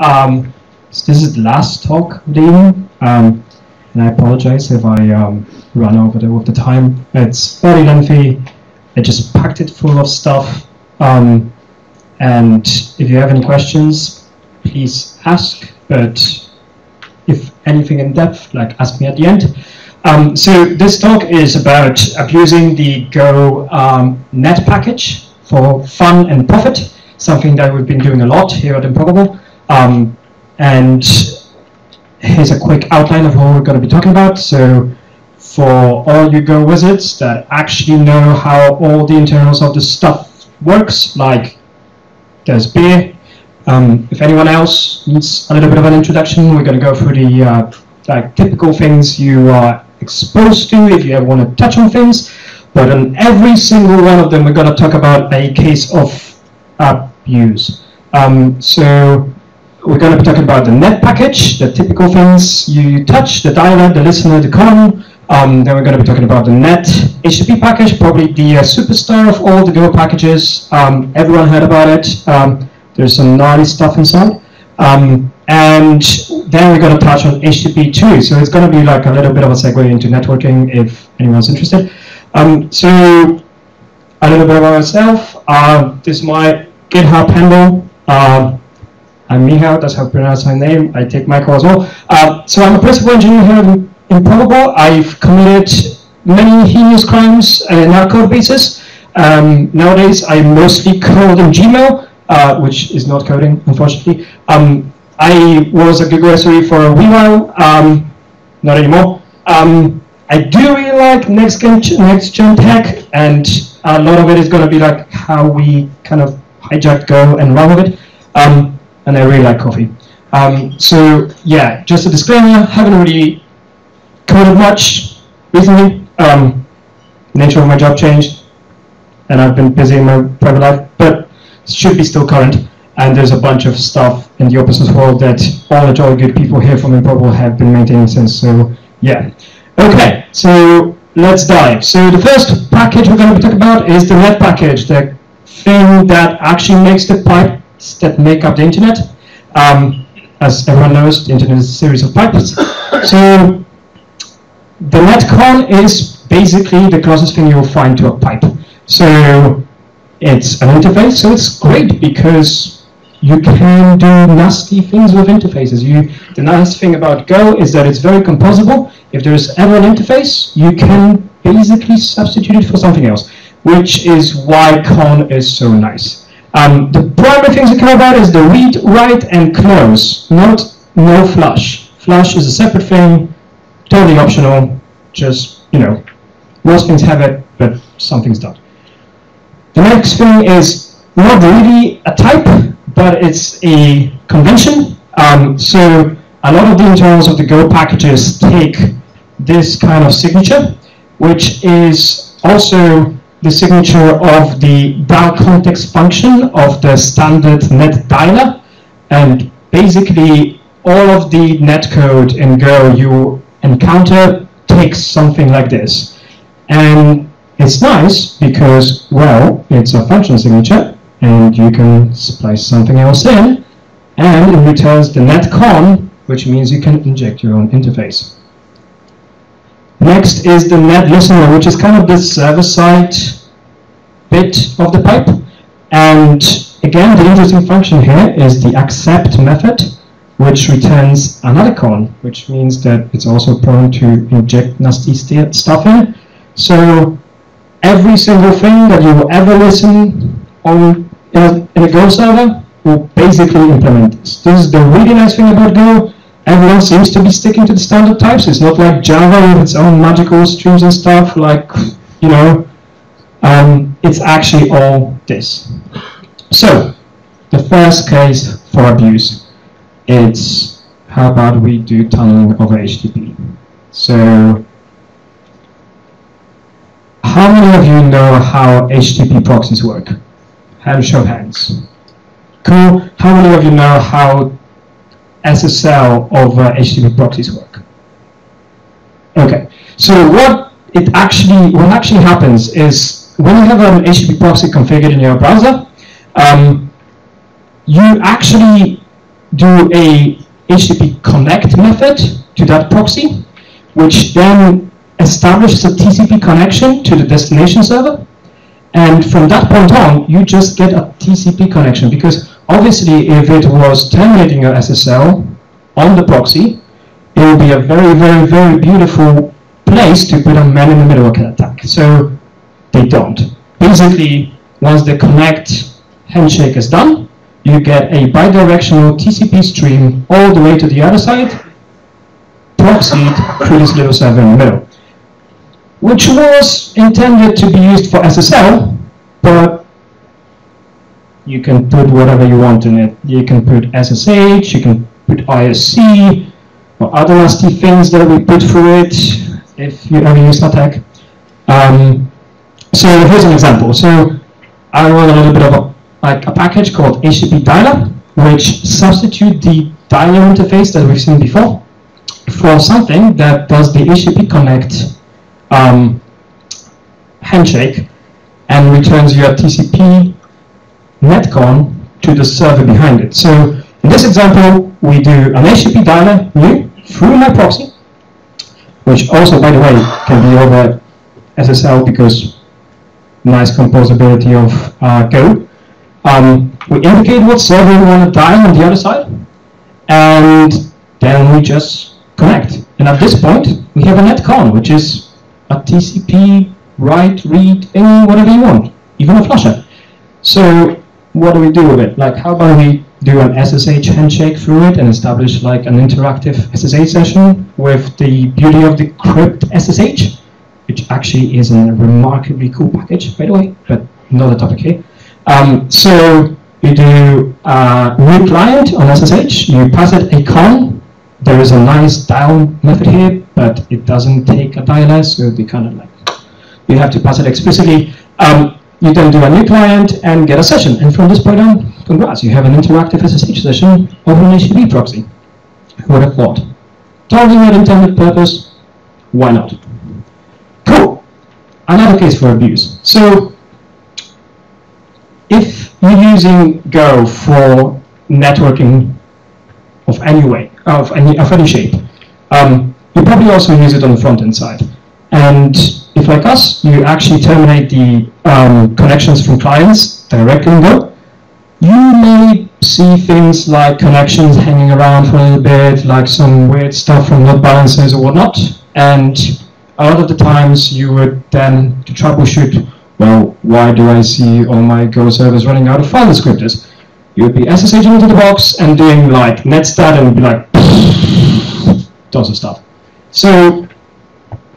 um, so this is the last talk of the evening, um, and I apologize if I um, run over the, with the time. It's very lengthy. I just packed it full of stuff. Um, and if you have any questions, please ask. But if anything in depth, like ask me at the end. Um, so this talk is about abusing the Go um, net package for fun and profit, something that we've been doing a lot here at Improbable. Um, and here's a quick outline of what we're going to be talking about. So for all you Go wizards that actually know how all the internals of the stuff works, like there's beer. Um, if anyone else needs a little bit of an introduction, we're going to go through the uh, like typical things you are exposed to if you ever want to touch on things. But on every single one of them, we're going to talk about a case of abuse. Um, so we're going to be talking about the net package, the typical things you touch, the dialer, the listener, the column. Um, then we're going to be talking about the net HTTP package, probably the uh, superstar of all the Go packages. Um, everyone heard about it. Um, there's some gnarly stuff inside. Um, and then we're going to touch on HTTP2. So it's going to be like a little bit of a segue into networking if anyone's interested. Um, so a little bit about myself. Uh, this is my GitHub handle. Uh, I'm Michał, that's how I pronounce my name. I take Michael as well. Uh, so I'm a principal engineer here in Improbable. I've committed many heinous crimes in our code bases. Um, nowadays, I mostly code in Gmail, uh, which is not coding, unfortunately. Um, I was a Google SRE for a wee while, um, not anymore. Um, I do really like next gen, next gen tech, and a lot of it is going to be like how we kind of hijack Go and run with it. And I really like coffee. Um, so yeah, just a disclaimer, haven't really coded much recently. Um, nature of my job changed, and I've been busy in my private life, but should be still current. And there's a bunch of stuff in the open source world that all the jolly good people here from Improbable have been maintaining since. So yeah. Okay, so let's dive. So the first package we're going to talk about is the net package, the thing that actually makes the pipes that make up the internet. Um, as everyone knows, the internet is a series of pipes. So the netcon is basically the closest thing you'll find to a pipe. So it's an interface, so it's great because you can do nasty things with interfaces. You, the nice thing about Go is that it's very composable. If there's ever an interface, you can basically substitute it for something else, which is why con is so nice. Um, the primary things to care about is the read, write, and close, not no flush. Flush is a separate thing, totally optional, just, you know, most things have it, but some things don't. The next thing is not really a type, but it's a convention. Um, so a lot of the internals of the Go packages take this kind of signature, which is also the signature of the dial context function of the standard net dialer. And basically, all of the netcode in Go you encounter takes something like this. And it's nice because, well, it's a function signature, and you can splice something else in, and it returns the netcon, which means you can inject your own interface. Next is the net listener, which is kind of the server-side bit of the pipe. And again, the interesting function here is the accept method, which returns another con, which means that it's also prone to inject nasty stuff in. So every single thing that you will ever listen on in a, in a Go server will basically implement this. This is the really nice thing about Go. Everyone seems to be sticking to the standard types. It's not like Java with its own magical streams and stuff, like, you know, um, it's actually all this. So, the first case for abuse it's how about we do tunneling over HTTP. So how many of you know how HTTP proxies work? Hand show hands. Cool. How many of you know how SSL over HTTP proxies work? Okay. So what it actually what actually happens is when you have an HTTP proxy configured in your browser, um, you actually do a HTTP connect method to that proxy, which then establishes a TCP connection to the destination server. And from that point on, you just get a TCP connection because obviously if it was terminating your SSL on the proxy, it would be a very, very, very beautiful place to put a man-in-the-middle attack. So they don't. Basically, once the connect handshake is done, you get a bidirectional TCP stream all the way to the other side, proxied through this little server in the middle, which was intended to be used for SSL, but you can put whatever you want in it. You can put SSH, you can put ISC, or other nasty things that we put through it, if you ever use that Um, so here's an example. So I wrote a little bit of a like a package called HTTP dialer, which substitute the dialer interface that we've seen before for something that does the HTTP connect um, handshake and returns your TCP netcon to the server behind it. So in this example, we do an HTTP dialer new through my proxy, which also, by the way, can be over SSL because nice composability of uh, Go. Um, we indicate what server we want to dial on the other side, and then we just connect. And at this point, we have a netcon, which is a TCP write, read, any whatever you want, even a flusher. So what do we do with it? Like, how about we do an SSH handshake through it and establish like an interactive SSH session with the beauty of the crypt SSH, which actually is a remarkably cool package, by the way, but not a topic here. Um, so you do a new client on SSH, you pass it a con. There is a nice dial method here, but it doesn't take a dialer, so they kind of like, you have to pass it explicitly. Um, you then do a new client and get a session. And from this point on, congrats, you have an interactive SSH session over an HTTP proxy. Who would have thought? Totally not intended purpose, why not? Cool. Another case for abuse. So if you're using Go for networking of any way, of any, of any shape, um, you probably also use it on the front-end side. And if like us, you actually terminate the um, connections from clients directly in Go, you may see things like connections hanging around for a little bit, like some weird stuff from load balancers or whatnot. And a lot of the times you would then to troubleshoot well, why do I see all my Go servers running out of file descriptors? You would be SSHing into the box and doing like netstat and be like tons of stuff. So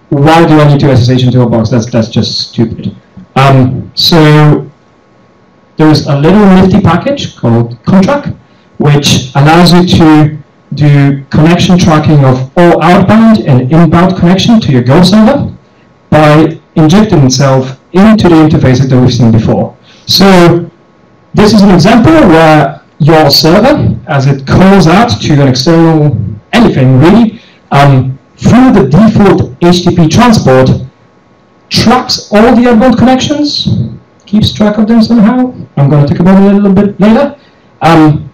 why do I need to SSH into a box? That's that's just stupid. Um, so there's a little nifty package called conntrack, which allows you to do connection tracking of all outbound and inbound connection to your Go server by injecting itself into the interfaces that we've seen before. So this is an example where your server, as it calls out to an external anything really, um, through the default HTTP transport, tracks all the outbound connections, keeps track of them somehow. I'm going to talk about it a little bit later. Um,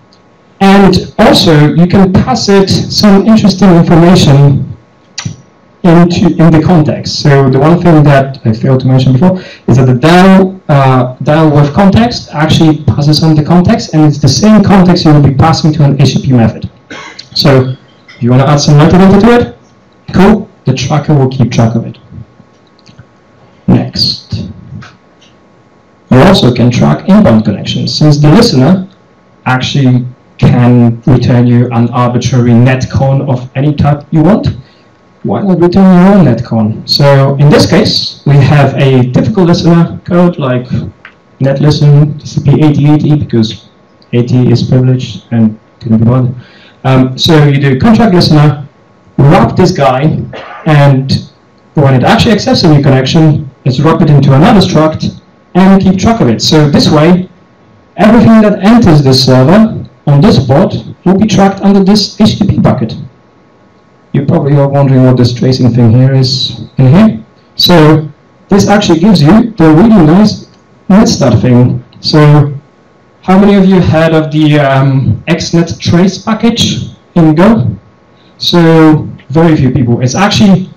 and also, you can pass it some interesting information into in the context. So the one thing that I failed to mention before is that the dial uh, dial with context actually passes on the context, and it's the same context you will be passing to an HTTP method. So if you want to add some metadata to it, cool. The tracker will keep track of it. Next, you also can track inbound connections, since the listener actually can return you an arbitrary netcon of any type you want why not return your own netcon? So in this case, we have a typical listener code like netlisten TCP 8080 because 80 is privileged and couldn't be bothered. Um, so you do conntrack listener, wrap this guy, and when it actually accepts a new connection, let's wrap it into another struct and keep track of it. So this way, everything that enters this server on this port will be tracked under this HTTP bucket you probably are wondering what this tracing thing here is in here. So this actually gives you the really nice netstat thing. So How many of you heard of the um, XNet trace package in Go? So very few people. It's actually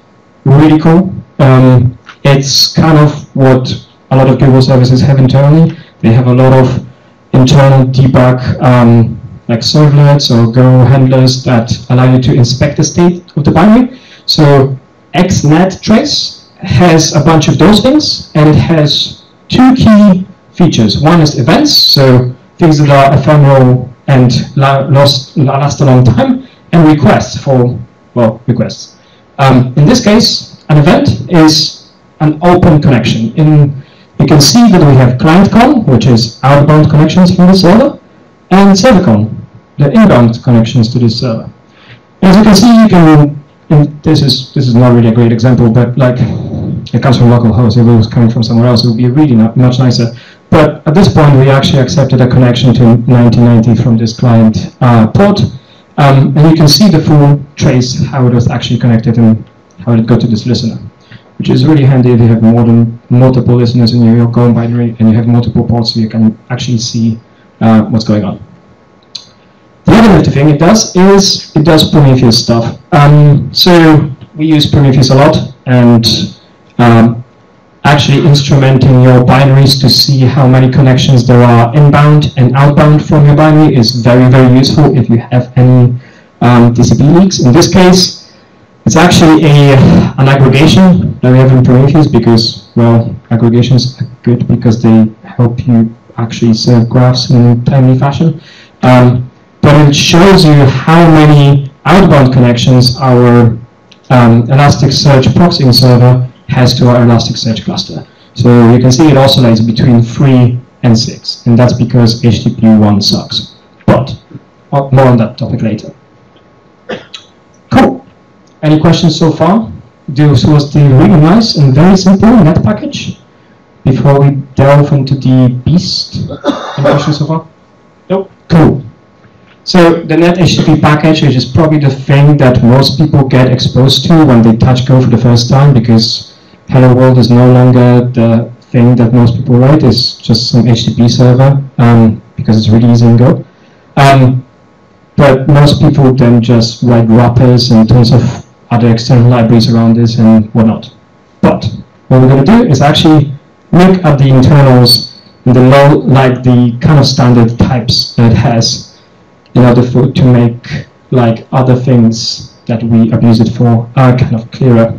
really cool. Um, it's kind of what a lot of Google services have internally. They have a lot of internal debug um, like servlets or Go handlers that allow you to inspect the state of the binary. So XNet trace has a bunch of those things, and it has two key features. One is events, so things that are ephemeral and last, last a long time, and requests for, well, requests. Um, in this case, an event is an open connection. In, you can see that we have client con, which is outbound connections from the server, and server con, the inbound connections to this server. As you can see, you can, this is this is not really a great example, but like it comes from localhost. If it was coming from somewhere else, it would be really not, much nicer. But at this point, we actually accepted a connection to 1990 from this client uh, port. Um, and you can see the full trace, how it was actually connected and how it got to this listener, which is really handy if you have more than multiple listeners in your Go binary and you have multiple ports so you can actually see uh, what's going on. The other thing it does is it does Prometheus stuff. Um, so we use Prometheus a lot and um, actually instrumenting your binaries to see how many connections there are inbound and outbound from your binary is very, very useful if you have any um, TCP leaks. In this case, it's actually a, an aggregation that we have in Prometheus because, well, aggregations are good because they help you actually serve graphs in a timely fashion. Um, but it shows you how many outbound connections our um, Elasticsearch proxying server has to our Elasticsearch cluster. So you can see it oscillates between 3 and 6, and that's because HTTP 1 sucks. But uh, more on that topic later. Cool. Any questions so far? This was the really nice and very simple net package. Before we delve into the beast. Any questions so far? Nope. Cool. So the net HTTP package which is probably the thing that most people get exposed to when they touch Go for the first time because Hello World is no longer the thing that most people write. It's just some HTTP server um, because it's really easy in Go. Um, but most people then just write wrappers and tons of other external libraries around this and whatnot. But what we're going to do is actually look at the internals the low, like the kind of standard types that it has in order for to make like other things that we abuse it for are kind of clearer.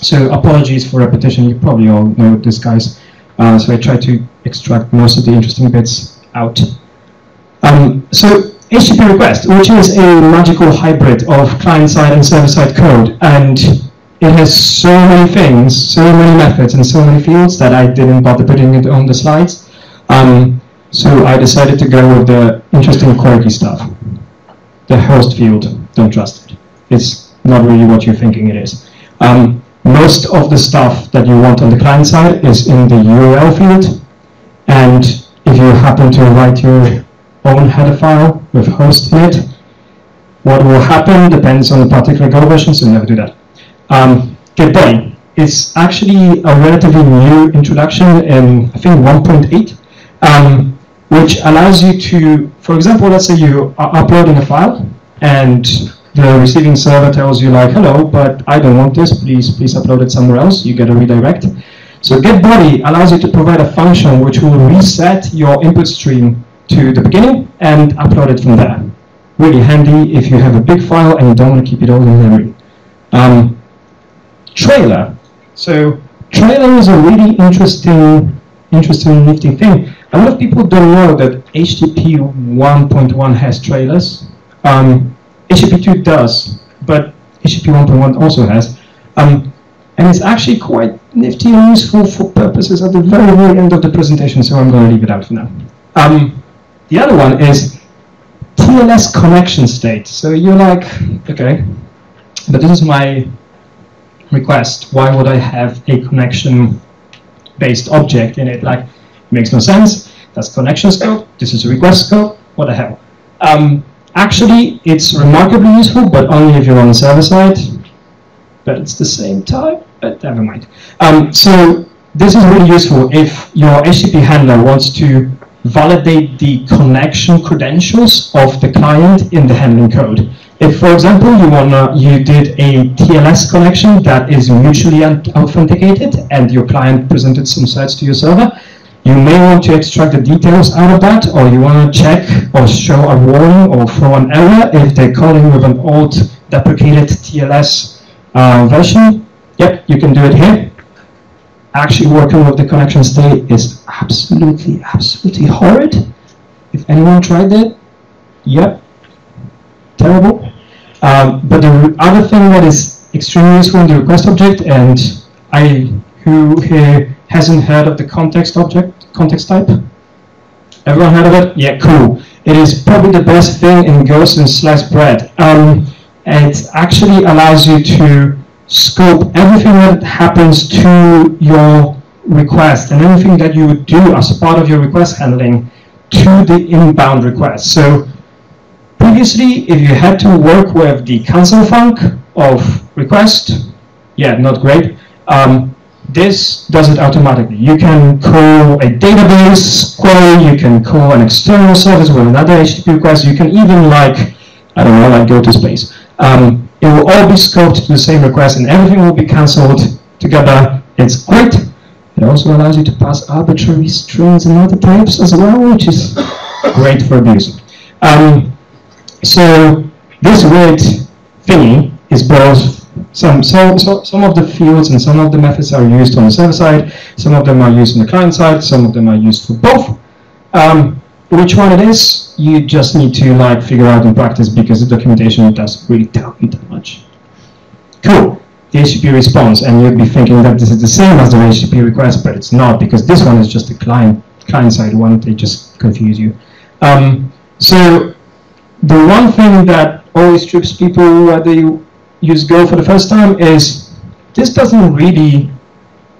So apologies for repetition, you probably all know this guys. Uh, so I try to extract most of the interesting bits out. Um, so HTTP request, which is a magical hybrid of client-side and server-side code, and it has so many things, so many methods, and so many fields that I didn't bother putting it on the slides. Um, so I decided to go with the interesting quirky stuff. The host field, don't trust it. It's not really what you're thinking it is. Um, most of the stuff that you want on the client side is in the URL field. And if you happen to write your own header file with host in it, what will happen depends on the particular Go version, so never do that. Um, GetBody is actually a relatively new introduction in, I think, 1.8, um, which allows you to, for example, let's say you are uploading a file and the receiving server tells you like, hello, but I don't want this, please, please upload it somewhere else, you get a redirect. So getBody allows you to provide a function which will reset your input stream to the beginning and upload it from there. Really handy if you have a big file and you don't want to keep it all in memory. Um, trailer. So trailer is a really interesting, interesting, nifty thing. A lot of people don't know that HTTP 1.1 has trailers. Um, HTTP2 does, but HTTP 1.1 also has. Um, and it's actually quite nifty and useful for purposes at the very, very end of the presentation, so I'm going to leave it out for now. Um, the other one is TLS connection state. So you're like, okay, but this is my request. Why would I have a connection-based object in it? Like, it makes no sense. That's connection scope. This is a request scope. What the hell? Um, Actually, it's remarkably useful, but only if you're on the server side. But it's the same type, but never mind. Um, so this is really useful if your HTTP handler wants to validate the connection credentials of the client in the handling code. If, for example, you wanna you did a TLS connection that is mutually authenticated, and your client presented some certs to your server, you may want to extract the details out of that, or you want to check or show a warning or throw an error if they're calling with an old deprecated TLS uh, version. Yep, you can do it here. Actually working with the connection state is absolutely, absolutely horrid. If anyone tried that, yep, terrible. Um, but the other thing that is extremely useful in the request object, and I who here hasn't heard of the context object, context type? Everyone heard of it? Yeah, cool. It is probably the best thing in Ghost and sliced bread. Um, it actually allows you to scope everything that happens to your request and everything that you would do as part of your request handling to the inbound request. So previously, if you had to work with the cancel func of request, yeah, not great. Um, this does it automatically. You can call a database query, you can call an external service with another HTTP request, you can even like, I don't know, like go to space. Um, it will all be scoped to the same request and everything will be cancelled together. It's great. It also allows you to pass arbitrary strings and other types as well, which is great for abuse. Um, so this weird thingy is both some, so, so, some of the fields and some of the methods are used on the server side, some of them are used on the client side, some of them are used for both. Um, which one it is, you just need to like figure out in practice because the documentation doesn't really tell you that much. Cool, the HTTP response, and you'd be thinking that this is the same as the HTTP request, but it's not because this one is just a client client side one. They just confuse you. Um, so the one thing that always trips people whether you use Go for the first time is this doesn't really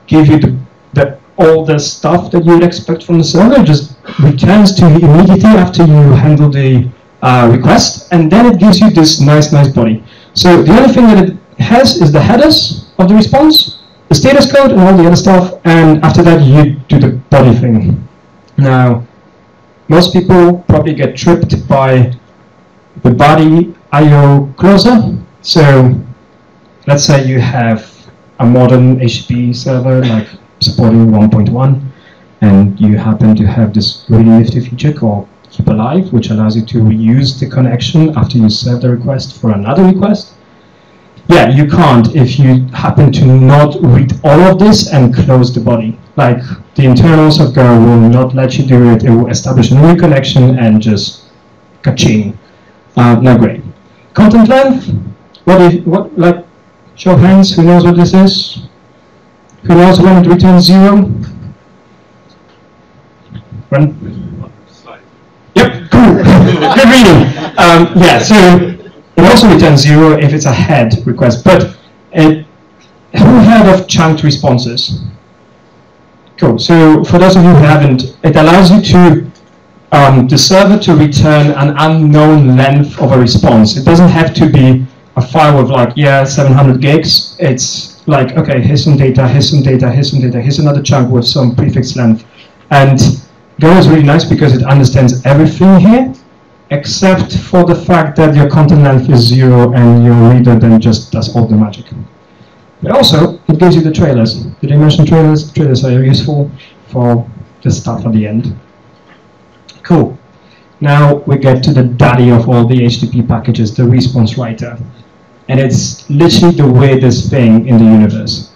give you the, the all the stuff that you would expect from the server. It just returns to you immediately after you handle the uh, request, and then it gives you this nice, nice body. So the only thing that it has is the headers of the response, the status code, and all the other stuff, and after that you do the body thing. Now, most people probably get tripped by the body IO closer, so let's say you have a modern HTTP server like supporting 1.1 and you happen to have this really nifty feature called keep alive which allows you to reuse the connection after you serve the request for another request. Yeah, you can't if you happen to not read all of this and close the body. Like the internals of Go will not let you do it. It will establish a new connection and just kaching. Uh, not great. Content length, what is what like show hands? Who knows what this is? Who knows when it returns zero? When? Yep, cool. Good reading. Um, yeah, so it also returns zero if it's a head request. But it, who heard of chunked responses? Cool. So for those of you who haven't, it allows you to um, the server to return an unknown length of a response. It doesn't have to be a file with like, yeah, 700 gigs, it's like, okay, here's some data, here's some data, here's some data, here's another chunk with some prefix length. And Go is really nice because it understands everything here, except for the fact that your content length is zero and your reader then just does all the magic. But also, it gives you the trailers. Did I mention trailers? Trailers are useful for the stuff at the end. Cool. Now we get to the daddy of all the HTTP packages, the response writer and it's literally the weirdest thing in the universe.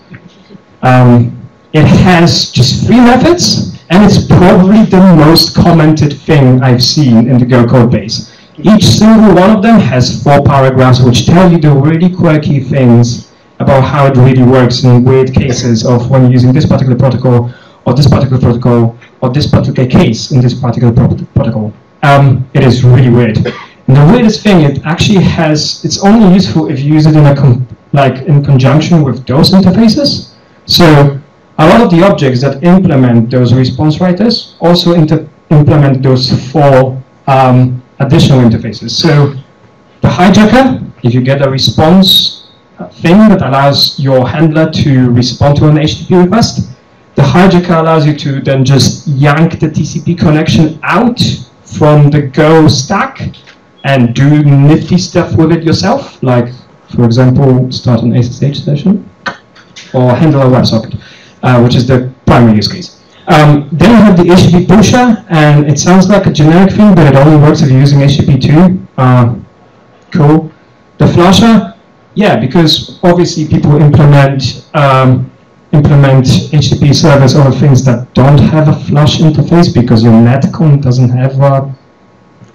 Um, it has just three methods, and it's probably the most commented thing I've seen in the Go code base. Each single one of them has four paragraphs which tell you the really quirky things about how it really works in weird cases of when using this particular protocol, or this particular protocol, or this particular case in this particular protocol. Um, it is really weird. The weirdest thing, it actually has, it's only useful if you use it in a like in conjunction with those interfaces. So a lot of the objects that implement those response writers also implement those four um, additional interfaces. So the hijacker, if you get a response thing that allows your handler to respond to an HTTP request, The hijacker allows you to then just yank the TCP connection out from the Go stack and do nifty stuff with it yourself, like, for example, start an SSH session or handle a WebSocket, uh, which is the primary use case. Um, then you have the HTTP pusher, and it sounds like a generic thing, but it only works if you're using HTTP2. Uh, cool. The flusher, yeah, because obviously people implement um, implement HTTP servers over things that don't have a flush interface because your netcon doesn't have a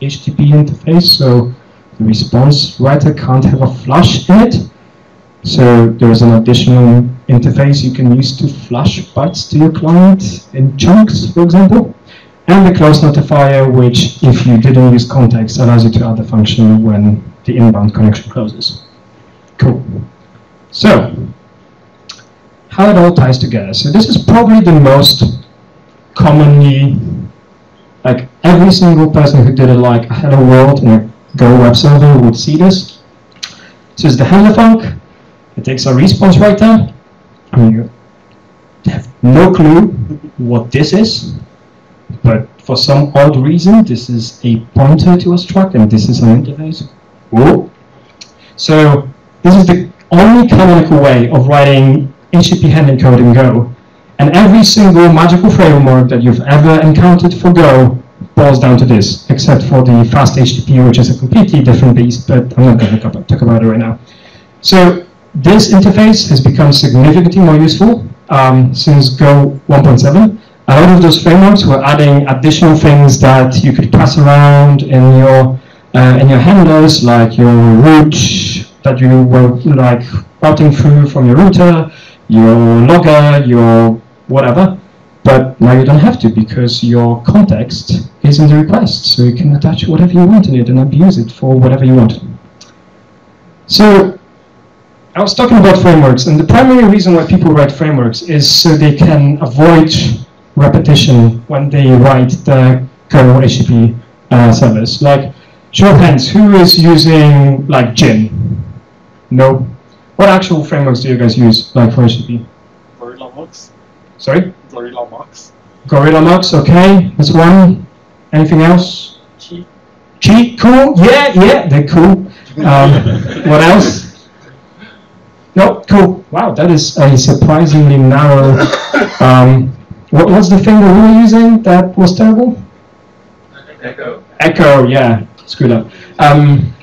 HTTP interface, so the response writer can't have a flush in it. So there's an additional interface you can use to flush bytes to your client in chunks, for example. And the close notifier, which if you didn't use context, allows you to add the function when the inbound connection closes. Cool. So, how it all ties together. So this is probably the most commonly, every single person who did a like hello world in a Go web server would see this. This is the handler func. It takes a response writer. I mean, you have no clue what this is, but for some odd reason, this is a pointer to a struct, and this is an interface. Whoa. So this is the only canonical way of writing HTTP handling code in Go. And every single magical framework that you've ever encountered for Go boils down to this, except for the fast HTTP, which is a completely different beast, but I'm not going to talk about it right now. So this interface has become significantly more useful um, since Go 1.7. A lot of those frameworks were adding additional things that you could pass around in your uh, in your handlers, like your route that you were like routing through from your router, your logger, your whatever. But now you don't have to because your context is in the request, so you can attach whatever you want in it and abuse it for whatever you want. So I was talking about frameworks, and the primary reason why people write frameworks is so they can avoid repetition when they write the kernel HTTP uh, service. Like, show of hands, who is using like Gin? No. What actual frameworks do you guys use, like for HTTP? Sorry? GorillaMux. GorillaMux, okay, that's one. Anything else? Chi. Chi, cool, yeah, yeah, they're cool. Um, what else? No, cool. Wow, that is a surprisingly narrow. Um, what was the thing that we were using that was terrible? Echo. Echo, yeah, screwed up. Um,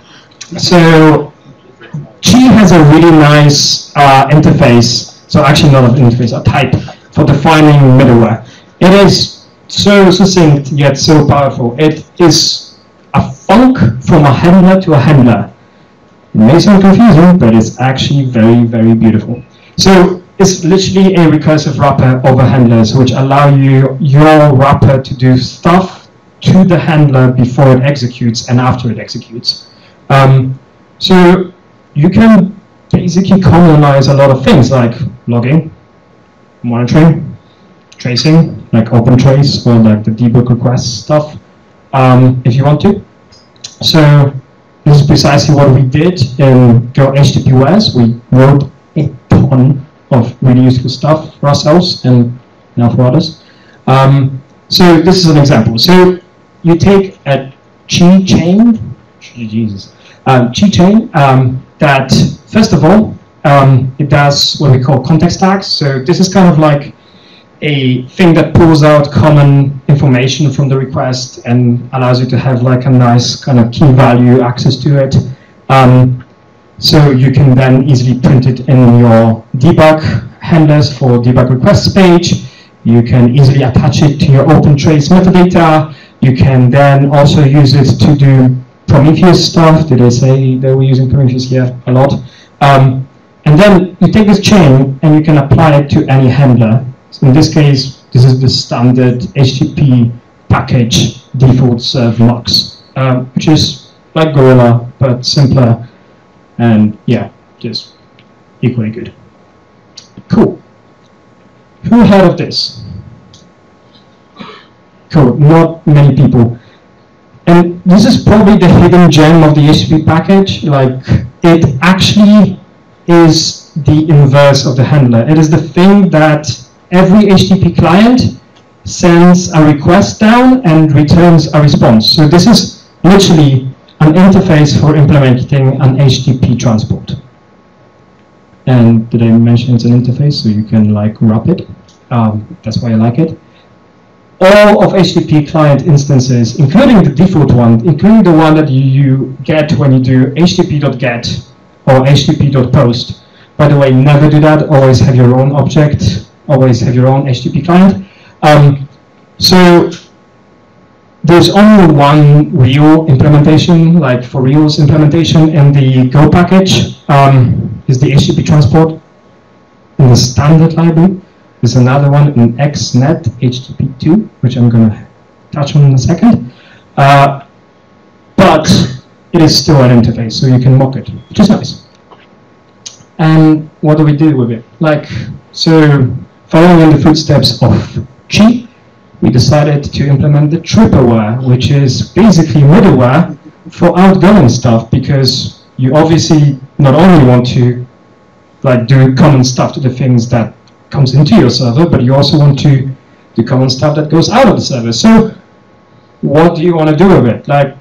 so Chi has a really nice uh, interface, so actually not an interface, a type for defining middleware. It is so succinct yet so powerful. It is a func from a handler to a handler. It may sound confusing, but it's actually very, very beautiful. So it's literally a recursive wrapper over handlers, which allow you your wrapper to do stuff to the handler before it executes and after it executes. Um, so you can basically commonize a lot of things like logging, monitoring, tracing, like OpenTrace or like the debug request stuff, um, if you want to. So this is precisely what we did in go-httpwares. We wrote a ton of really useful stuff for ourselves and now for others. Um, so this is an example. So you take a chi chain, Jesus, um, chain um, that first of all um, it does what we call context tags. So this is kind of like a thing that pulls out common information from the request and allows you to have like a nice kind of key value access to it. Um, so you can then easily print it in your debug handlers for debug requests page. You can easily attach it to your OpenTrace metadata. You can then also use it to do Prometheus stuff. Did I say they were using Prometheus? Yeah, a lot. Um, and then you take this chain and you can apply it to any handler. So in this case, this is the standard HTTP package default serve mux, um, which is like Gorilla, but simpler and yeah, just equally good. Cool. Who heard of this? Cool, not many people. And this is probably the hidden gem of the HTTP package. Like, it actually is the inverse of the handler. It is the thing that every HTTP client sends a request down and returns a response. So this is literally an interface for implementing an HTTP transport. And did I mention it's an interface so you can like wrap it? Um, that's why I like it. All of HTTP client instances, including the default one, including the one that you, get when you do http.get or http.post. By the way, never do that. Always have your own object. Always have your own HTTP client. Um, so there's only one real implementation, like for reals implementation in the Go package, um, is the HTTP transport in the standard library. There's another one in XNet HTTP2, which I'm going to touch on in a second. Uh, but it is still an interface, so you can mock it, which is nice. And what do we do with it? Like, so following in the footsteps of Chi, we decided to implement the tripleware, which is basically middleware for outgoing stuff because you obviously not only want to like do common stuff to the things that comes into your server, but you also want to do common stuff that goes out of the server. So what do you want to do with it? Like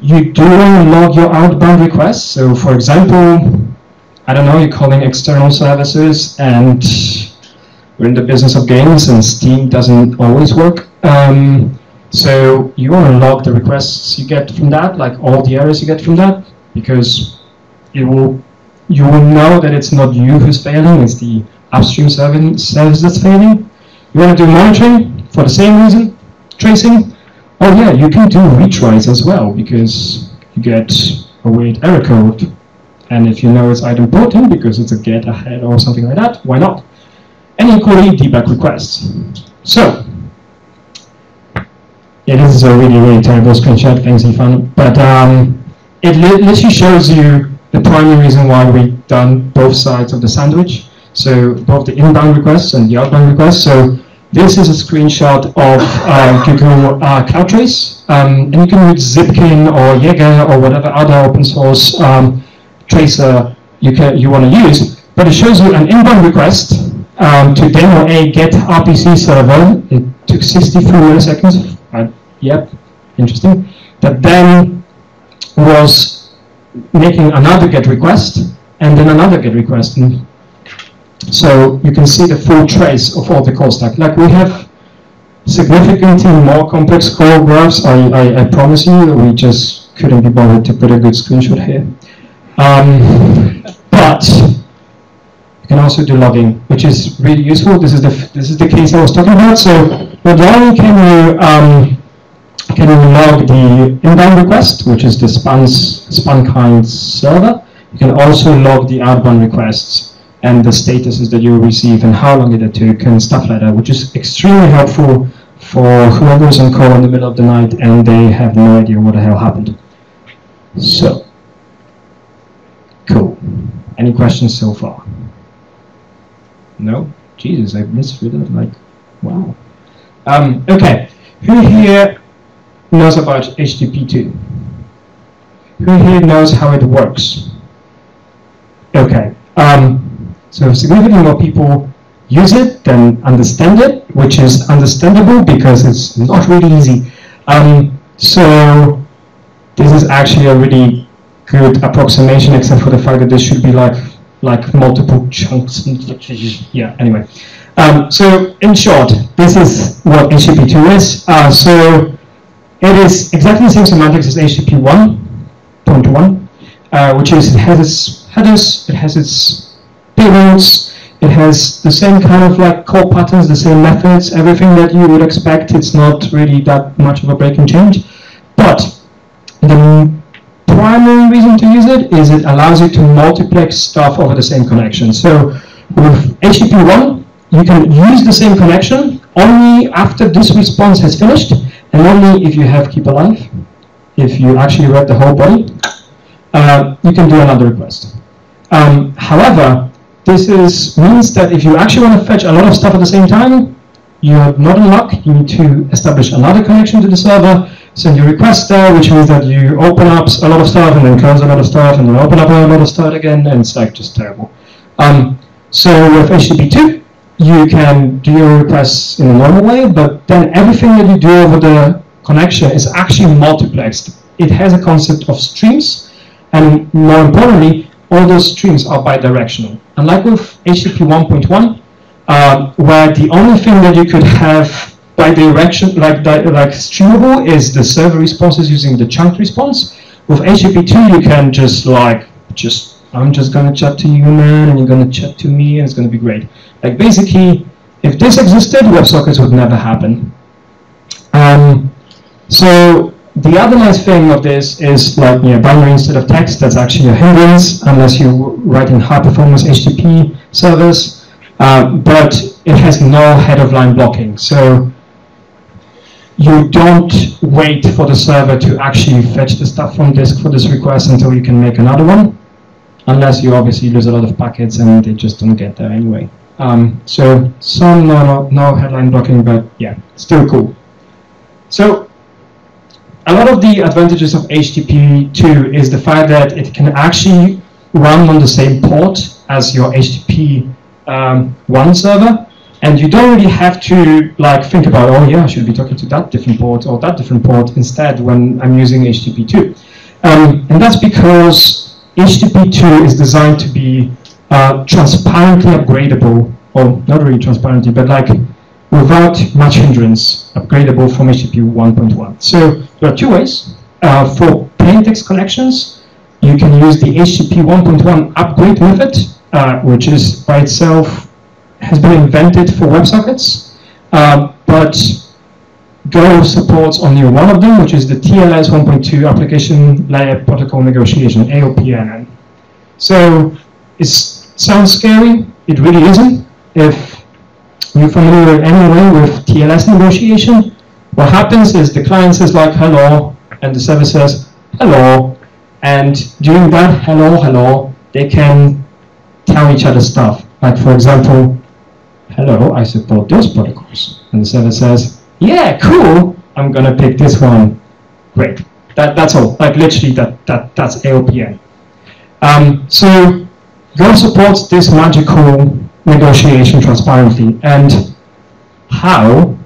you do log your outbound requests. So for example, I don't know, you're calling external services and we're in the business of games and Steam doesn't always work. Um, so you want to log the requests you get from that, like all the errors you get from that, because it will you will know that it's not you who's failing, it's the upstream service that's failing. You want to do monitoring for the same reason, tracing. Oh yeah, you can do retries as well because you get a weird error code. And if you know it's idempotent because it's a get ahead or something like that, why not? And equally debug requests. So, yeah, this is a really, really terrible screenshot, thanks Ifan. But um, it literally shows you the primary reason why we've done both sides of the sandwich. So both the inbound requests and the outbound requests. So this is a screenshot of uh, Google uh, CloudTrace. Um, and you can use Zipkin or Jaeger or whatever other open source um, tracer you, can, you want to use. But it shows you an inbound request um, to demo a gRPC server. It took 63 milliseconds. Uh, yep, interesting. That then was making another get request and then another get request. And so you can see the full trace of all the call stack. Like we have significantly more complex call graphs. I, I, I promise you, we just couldn't be bothered to put a good screenshot here. Um, but you can also do logging, which is really useful. This is the this is the case I was talking about. So not only can you um, can you log the inbound request, which is the spans SpanKind server, you can also log the outbound requests and the statuses that you receive and how long it took and stuff like that, which is extremely helpful for whoever's on call in the middle of the night and they have no idea what the hell happened. So, cool. Any questions so far? No? Jesus, I misread it. Like, wow. Um, okay. Who here knows about HTTP2? Who here knows how it works? Okay. Um, so significantly more people use it than understand it, which is understandable because it's not really easy. Um, so this is actually a really good approximation, except for the fact that this should be like like multiple chunks. Yeah, anyway. Um, so in short, this is what HTTP2 is. Uh, so it is exactly the same semantics as HTTP 1.1, uh, which is it has its headers, it has its it has the same kind of like call patterns, the same methods, everything that you would expect. It's not really that much of a breaking change. But the primary reason to use it is it allows you to multiplex stuff over the same connection. So with HTTP1, you can use the same connection only after this response has finished and only if you have keep alive. If you actually read the whole body, uh, you can do another request. Um, however, this is means that if you actually want to fetch a lot of stuff at the same time, you're not in luck. You need to establish another connection to the server send your request there, which means that you open up a lot of stuff and then close a lot of stuff and then open up a lot of stuff again, and it's like just terrible. Um, so with HTTP2, you can do your requests in a normal way, but then everything that you do over the connection is actually multiplexed. It has a concept of streams, and more importantly, all those streams are bidirectional. Unlike with HTTP 1.1, um, where the only thing that you could have bidirectional, like like streamable, is the server responses using the chunked response. With HTTP 2, you can just like just I'm just gonna chat to you, man, and you're gonna chat to me, and it's gonna be great. Like basically, if this existed, WebSockets would never happen. Um, so the other nice thing of this is like you know, binary instead of text. That's actually a hindrance unless you write in high performance HTTP servers. Um, but it has no head of line blocking. So you don't wait for the server to actually fetch the stuff from disk for this request until you can make another one, unless you obviously lose a lot of packets and they just don't get there anyway. Um, so some no, no, no headline blocking, but yeah, still cool. So a lot of the advantages of HTTP2 is the fact that it can actually run on the same port as your HTTP um, one server, and you don't really have to like think about, oh yeah, I should be talking to that different port or that different port instead when I'm using HTTP2. Um, and that's because HTTP2 is designed to be uh, transparently upgradable, or not really transparently, but like without much hindrance, upgradable from HTTP 1.1. So there are two ways. Uh, for plain text connections, you can use the HTTP 1.1 upgrade method, uh, which is by itself has been invented for WebSockets, uh, but Go supports only one of them, which is the TLS 1.2 Application Layer Protocol Negotiation, ALPN. So it sounds scary. It really isn't. If you're familiar anyway with TLS negotiation, what happens is the client says like hello, and the server says hello, and during that hello, hello, they can tell each other stuff. Like for example, hello, I support those protocols. And the server says, yeah, cool, I'm gonna pick this one. Great. That, that's all. Like literally that, that that's ALPN. Um, so Go supports this magical negotiation transparently and how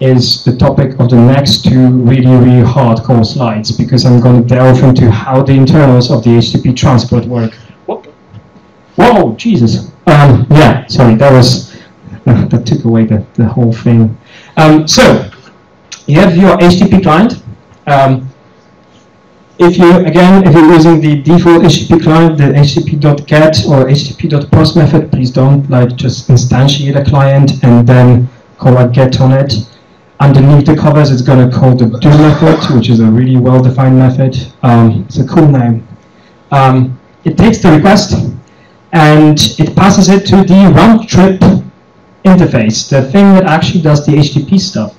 is the topic of the next two really, really hardcore slides because I'm going to delve into how the internals of the HTTP transport work. Whoa, Jesus. Um, yeah, sorry, that was, that took away the, the whole thing. Um, so, you have your HTTP client. Um, if you, again, if you're using the default HTTP client, the http.get or http.post method, please don't like just instantiate a client and then call a get on it. Underneath the covers, it's going to call the do method, which is a really well-defined method. Um, it's a cool name. Um, it takes the request and it passes it to the round trip interface, the thing that actually does the HTTP stuff.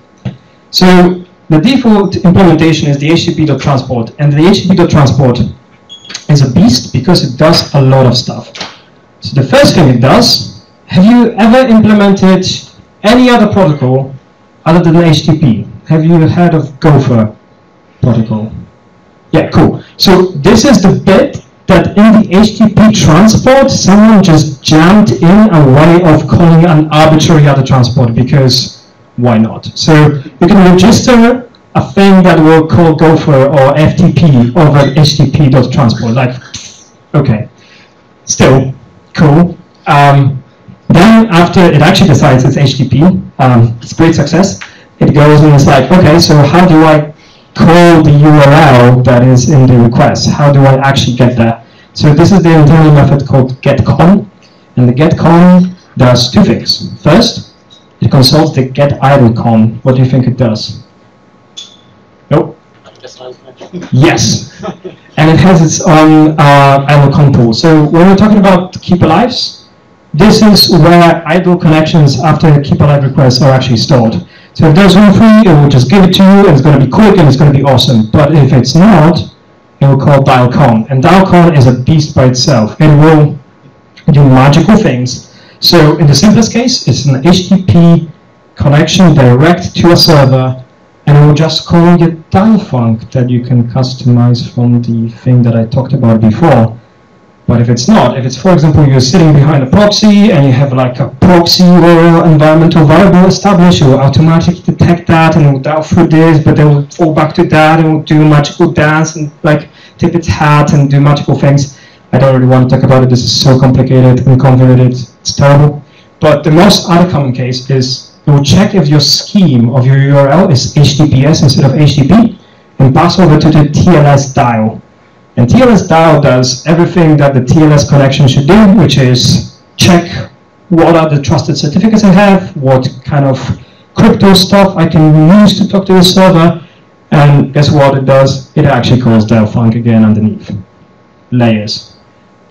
So the default implementation is the http.transport, and the http.transport is a beast because it does a lot of stuff. So the first thing it does, have you ever implemented any other protocol other than HTTP? Have you heard of Gopher protocol? Yeah, cool. So this is the bit that in the HTTP transport, someone just jammed in a way of calling an arbitrary other transport because why not? So you can register a thing that will call Gopher or FTP over HTTP.transport. Like, okay, still cool. Um, then after it actually decides it's HTTP, um, it's great success. It goes and it's like, okay, so how do I call the URL that is in the request? How do I actually get that? So this is the internal method called getConn, and the getConn does two things. First, it consults the getIdleConn. What do you think it does? Nope. yes. and it has its own uh, idle pool. So when we're talking about keep alives, this is where idle connections after keep alive requests are actually stored. So if there's one free, it will just give it to you, and it's going to be quick, and it's going to be awesome. But if it's not, it will call dialConn. And dialConn is a beast by itself. It will do magical things. So in the simplest case, it's an HTTP connection direct to a server, and we'll just call your dial func that you can customize from the thing that I talked about before. But if it's not, if it's, for example, you're sitting behind a proxy and you have like a proxy or environmental variable established, it will automatically detect that and it will dial through this, but then will fall back to that and will do a magical dance and like tip its hat and do magical things. I don't really want to talk about it. This is so complicated and convoluted. It's terrible. But the most other common case is will check if your scheme of your URL is HTTPS instead of HTTP and pass over to the TLS dial. And TLS dial does everything that the TLS connection should do, which is check what are the trusted certificates I have, what kind of crypto stuff I can use to talk to the server, and guess what it does? It actually calls func again underneath. Layers.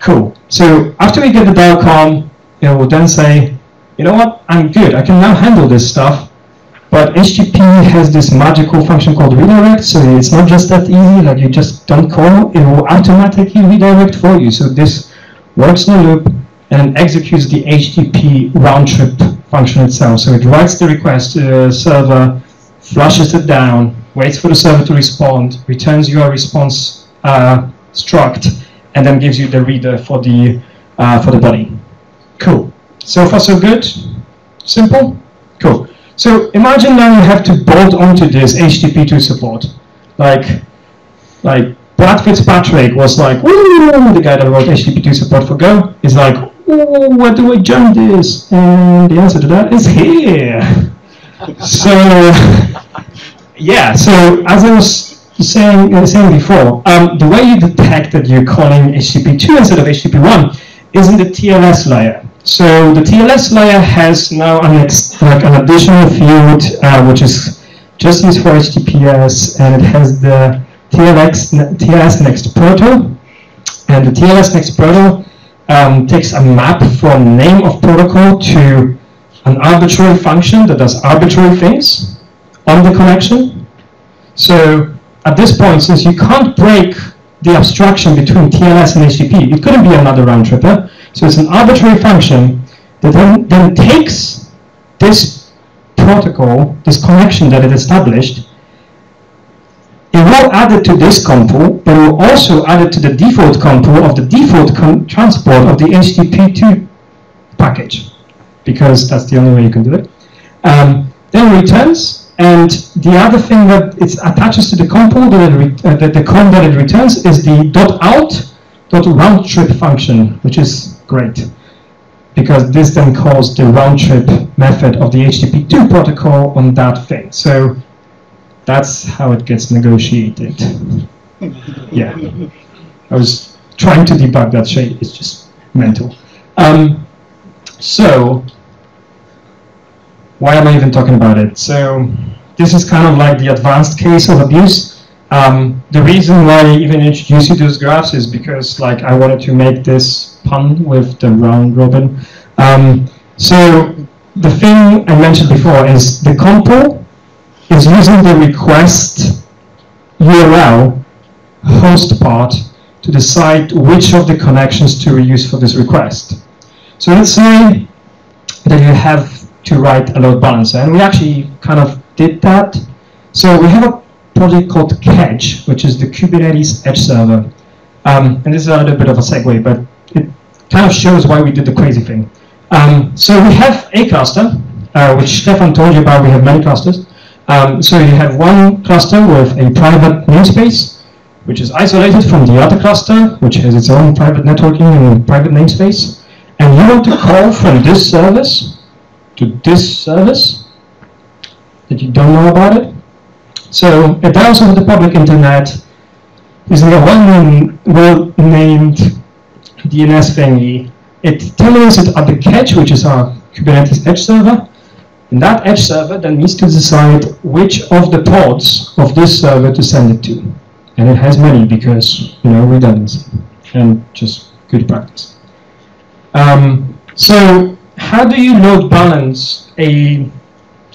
Cool. So after we get the dialConn, it will then say, you know what, I'm good, I can now handle this stuff, but HTTP has this magical function called redirect, so it's not just that easy, like you just don't call, it will automatically redirect for you. So this works in a loop and executes the HTTP round trip function itself. So it writes the request to the server, flushes it down, waits for the server to respond, returns your response uh, struct, and then gives you the reader for the uh, for the body. Cool. So far so good. Simple. Cool. So imagine now you have to bolt onto this HTTP2 support. Like, like Brad Fitzpatrick was like, the guy that wrote HTTP2 support for Go is like, ooh, where do I join this? And the answer to that is here. so, yeah, so as I was saying, uh, saying before, um, the way you detect that you're calling HTTP2 instead of HTTP1 is in the TLS layer. So the TLS layer has now an, like an additional field uh, which is just used for HTTPS and it has the TLS, TLS next proto and the TLS next proto um, takes a map from name of protocol to an arbitrary function that does arbitrary things on the connection. So at this point, since you can't break the abstraction between TLS and HTTP, it couldn't be another round tripper, so it's an arbitrary function that then, then takes this protocol, this connection that it established, it will add it to this connPool, but it will also add it to the default connPool of the default transport of the HTTP2 package, because that's the only way you can do it. Um, then returns, and the other thing that it attaches to the connPool that it uh, the, the com that it returns is the dot out dot round trip function, which is great. Because this then calls the round trip method of the HTTP2 protocol on that thing. So that's how it gets negotiated. yeah. I was trying to debug that shape. it's just mental. Um, so, why am I even talking about it? So, this is kind of like the advanced case of abuse. Um, the reason why I even introduced you to those graphs is because like I wanted to make this pun with the round robin. Um, so the thing I mentioned before is the connPool is using the request URL host part to decide which of the connections to reuse for this request. So let's say that you have to write a load balancer, and we actually kind of did that. So we have a project called Kedge, which is the Kubernetes Edge server. Um, and this is a little bit of a segue, but it kind of shows why we did the crazy thing. Um, so we have a cluster, uh, which Stefan told you about. We have many clusters. Um, so you have one cluster with a private namespace, which is isolated from the other cluster, which has its own private networking and private namespace. And you want to call from this service to this service that you don't know about it. So it dials over the public internet using a well-named well -named DNS thingy. It terminates it at the Kedge, which is our Kubernetes Edge server. And that Edge server then needs to decide which of the pods of this server to send it to. And it has many because, you know, redundancy and just good practice. Um, so how do you load balance a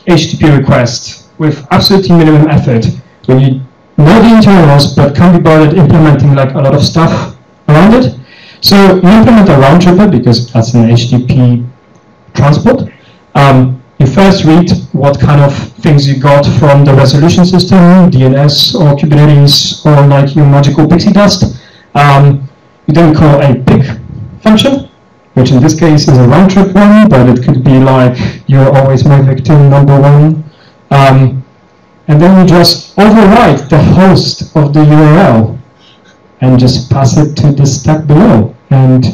HTTP request with absolutely minimum effort when you know the internals but can't be bothered implementing like a lot of stuff around it. So you implement a round tripper because that's an HTTP transport. Um, you first read what kind of things you got from the resolution system, DNS or Kubernetes or like your magical pixie dust. Um, You then call a pick function, which in this case is a round trip one, but it could be like you're always my victim number one. Um, and then you just overwrite the host of the URL and just pass it to the stack below. And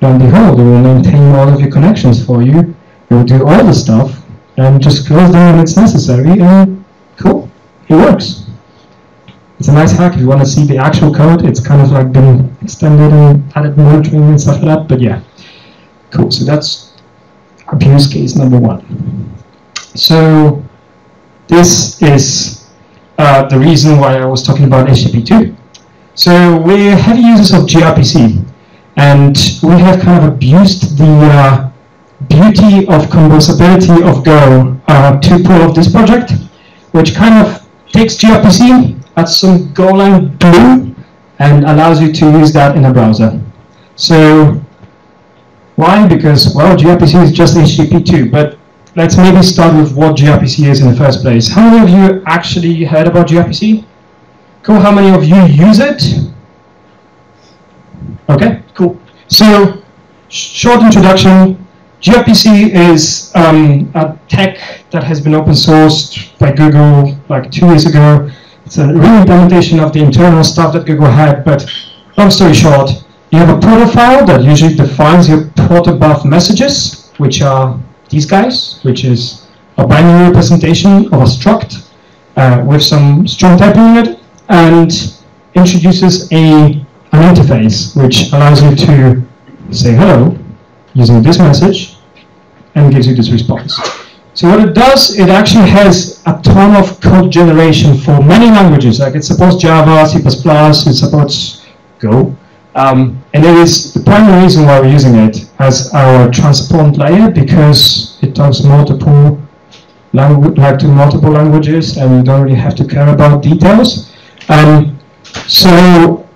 lo and behold, it will maintain all of your connections for you. It will do all the stuff and just close them when it's necessary and cool, it works. It's a nice hack if you want to see the actual code. It's kind of like been extended and added monitoring and stuff like that, but yeah. Cool, so that's abuse case number one. So this is uh, the reason why I was talking about HTTP2. So we're heavy users of gRPC, and we have kind of abused the uh, beauty of composability of Go uh, to pull off this project, which kind of takes gRPC, adds some Golang glue, and allows you to use that in a browser. So why? Because, well, gRPC is just HTTP2, but let's maybe start with what gRPC is in the first place. How many of you actually heard about gRPC? Cool, how many of you use it? Okay, cool. So, short introduction, gRPC is um, a tech that has been open sourced by Google like two years ago. It's a re-implementation of the internal stuff that Google had, but long story short, you have a protofile that usually defines your protobuf messages, which are these guys, which is a binary representation of a struct uh, with some string typing in it, and introduces a an interface which allows you to say hello using this message and gives you this response. So what it does, it actually has a ton of code generation for many languages. Like it supports Java, C++, it supports Go. Um, and it is the primary reason why we're using it as our transport layer because it talks multiple like to multiple languages and you don't really have to care about details. Um, so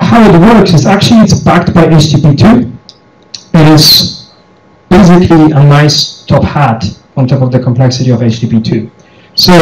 how it works is actually it's backed by HTTP2. It is basically a nice top hat on top of the complexity of HTTP2. So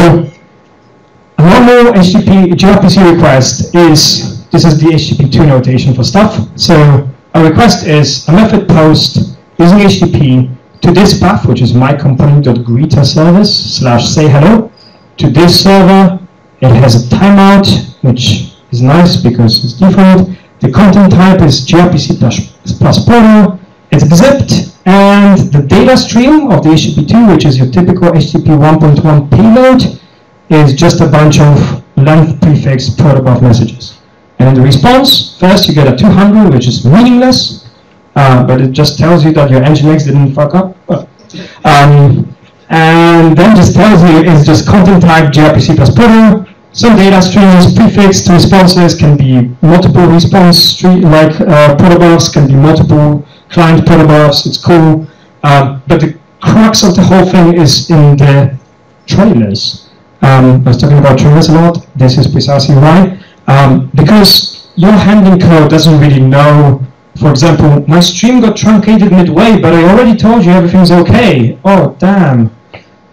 a normal HTTP gRPC request is this is the HTTP2 notation for stuff. So a request is a method post using HTTP to this path, which is mycomponent.greeter service slash say hello. To this server, it has a timeout, which is nice because it's default. The content type is gRPC plus, plus proto. It's zipped, and the data stream of the HTTP2, which is your typical HTTP 1.1 payload, is just a bunch of length prefix protobuf messages. And in the response, first you get a 200, which is meaningless, uh, but it just tells you that your Nginx didn't fuck up. Um, and then just tells you it's just content type gRPC plus proto. Some data streams prefixed responses can be multiple response like uh, can be multiple client protobufs. It's cool. Um, but the crux of the whole thing is in the trailers. Um, I was talking about trailers a lot. This is precisely why. Um, because your handling code doesn't really know, for example, my stream got truncated midway, but I already told you everything's okay. Oh, damn.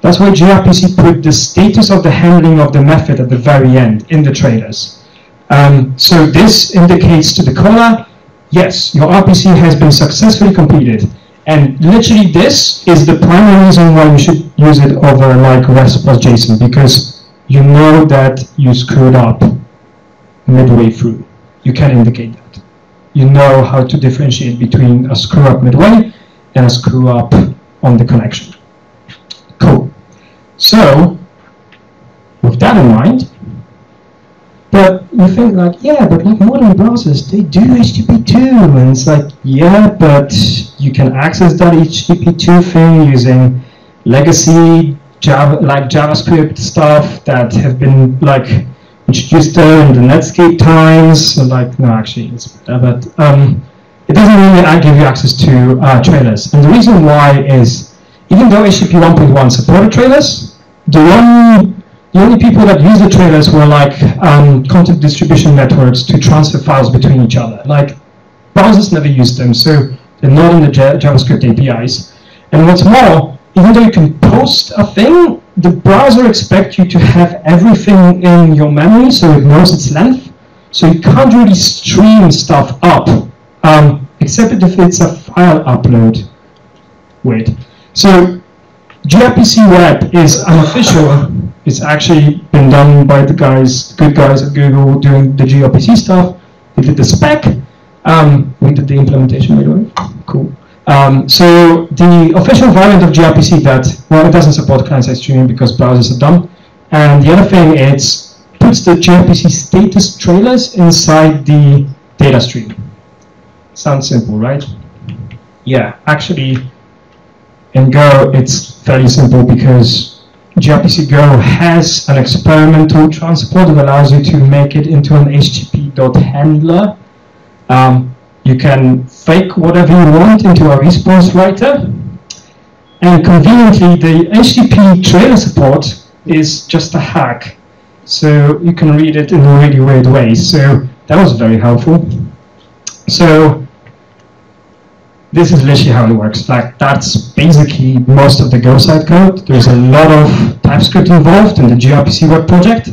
That's why gRPC put the status of the handling of the method at the very end in the trailers. Um, so this indicates to the caller, yes, your RPC has been successfully completed. And literally this is the primary reason why you should use it over like REST plus JSON, because you know that you screwed up midway through. You can indicate that. You know how to differentiate between a screw up midway and a screw up on the connection. Cool. So, with that in mind, but you think like, yeah, but like modern browsers, they do HTTP2, and it's like, yeah, but you can access that HTTP2 thing using legacy Java, like JavaScript stuff that have been like introduced there in the Netscape times. So like, no, actually, it's better, but um, it doesn't really I give you access to uh, trailers. And the reason why is, even though HTTP 1.1 supported trailers, the one the only people that use the trailers were like um, content distribution networks to transfer files between each other. Like browsers never used them, so they're not in the JavaScript APIs. And what's more, even though you can post a thing, the browser expects you to have everything in your memory so it knows its length. So you can't really stream stuff up um, except if it's a file upload. Wait. So gRPC Web is unofficial. It's actually been done by the guys, good guys at Google doing the gRPC stuff. They did the spec. Um, we did the implementation, by the way. Cool. Um, so the official variant of gRPC that, well, it doesn't support client-side streaming because browsers are dumb. And the other thing, it puts the gRPC status trailers inside the data stream. Sounds simple, right? Yeah, actually, in Go, it's fairly simple because gRPC Go has an experimental transport that allows you to make it into an HTTP.handler. Um, you can fake whatever you want into a response writer. And conveniently, the HTTP trailer support is just a hack. So you can read it in a really weird way. So that was very helpful. So this is literally how it works. Like that's basically most of the Go side code. There's a lot of TypeScript involved in the gRPC web project,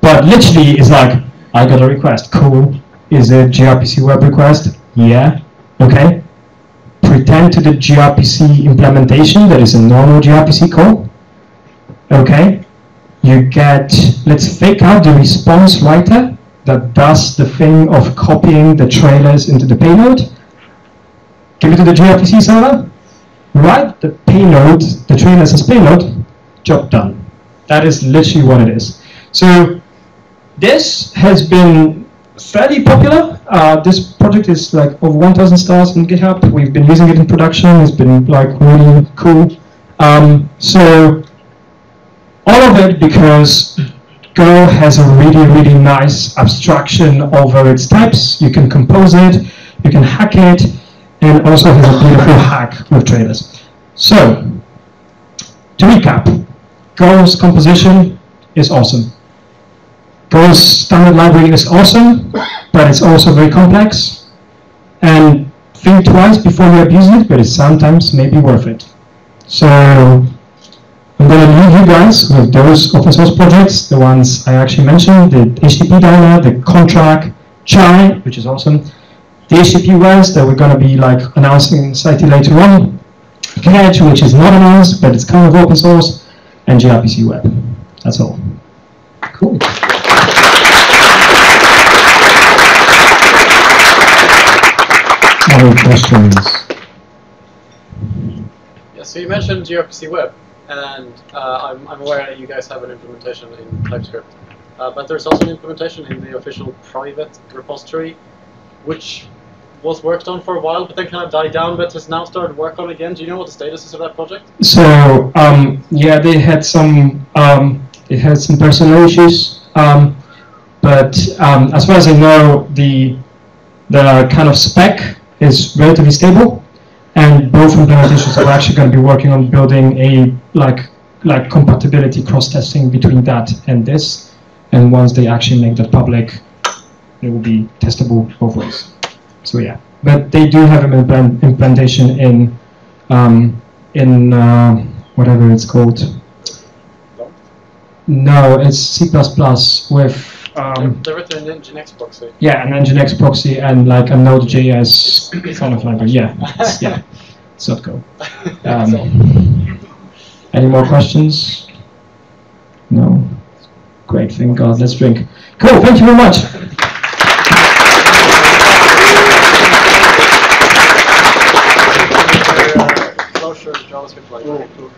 but literally it's like I got a request. Cool. Is it gRPC web request? Yeah. Okay. Pretend to the gRPC implementation that is a normal gRPC call. Okay. You get let's fake out the response writer that does the thing of copying the trailers into the payload give it to the gRPC server, write the payload, the trailers as payload, job done. That is literally what it is. So this has been fairly popular. Uh, this project is like over 1,000 stars on GitHub. We've been using it in production. It's been like really cool. Um, so all of it because Go has a really, really nice abstraction over its types. You can compose it, you can hack it, and also has a beautiful hack with trailers. So, to recap, Go's composition is awesome. Go's standard library is awesome, but it's also very complex. And think twice before you abuse it, but it's sometimes maybe worth it. So, I'm going to leave you guys with those open source projects, the ones I actually mentioned, the HTTP Dialer, the conntrack, Chi, which is awesome, the HTTP wares that we're going to be like announcing slightly later on, Catch, which is not announced, but it's kind of open source, and gRPC Web. That's all. Cool. Other questions? Yeah, so you mentioned gRPC Web, and uh, I'm, I'm aware that you guys have an implementation in TypeScript. Uh, but there's also an implementation in the official private repository, which was worked on for a while, but then kind of died down, but has now started work on again. Do you know what the status is of that project? So um, yeah, they had some um, they had some personal issues, um, but um, as far as I know, the the kind of spec is relatively stable, and both implementations are actually going to be working on building a like like compatibility cross testing between that and this, and once they actually make that public, it will be testable both ways. So yeah, but they do have an implant implantation in um, in uh, whatever it's called. No, it's C++ with um, They're written in Nginx proxy. yeah, an Nginx proxy and like a Node.js kind of library. Yeah, it's, yeah, it's not go. Um, any more questions? No. Great, thank God. Let's drink. Cool. Thank you very much. JavaScript library.